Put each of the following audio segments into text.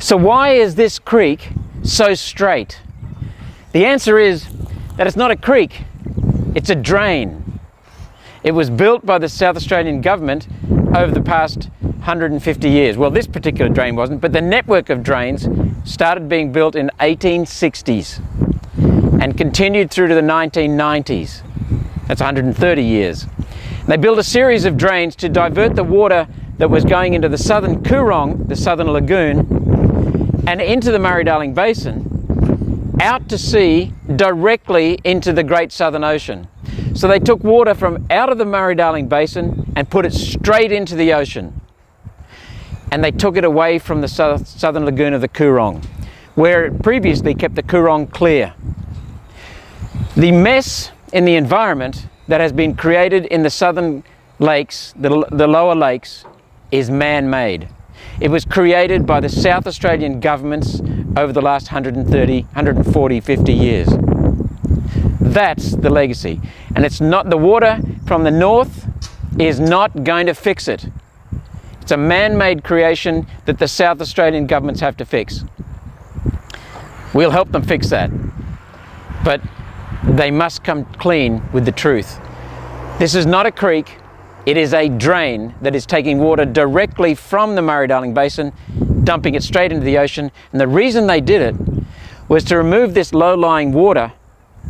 So why is this creek so straight? The answer is that it's not a creek, it's a drain. It was built by the South Australian government over the past 150 years. Well, this particular drain wasn't, but the network of drains started being built in 1860s and continued through to the 1990s. That's 130 years. They built a series of drains to divert the water that was going into the southern Coorong, the southern lagoon, and into the Murray-Darling Basin, out to sea directly into the Great Southern Ocean. So they took water from out of the Murray-Darling Basin and put it straight into the ocean. And they took it away from the southern lagoon of the Coorong, where it previously kept the Coorong clear. The mess in the environment that has been created in the southern lakes, the, the lower lakes, is man-made. It was created by the South Australian governments over the last 130, 140, 50 years. That's the legacy. And it's not, the water from the north is not going to fix it. It's a man-made creation that the South Australian governments have to fix. We'll help them fix that. But they must come clean with the truth. This is not a creek, it is a drain that is taking water directly from the Murray-Darling Basin, dumping it straight into the ocean. And the reason they did it was to remove this low-lying water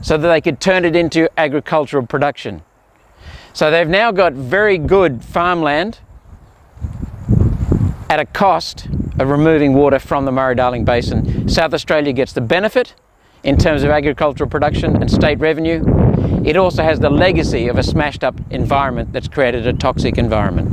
so that they could turn it into agricultural production. So they've now got very good farmland at a cost of removing water from the Murray-Darling Basin. South Australia gets the benefit in terms of agricultural production and state revenue. It also has the legacy of a smashed up environment that's created a toxic environment.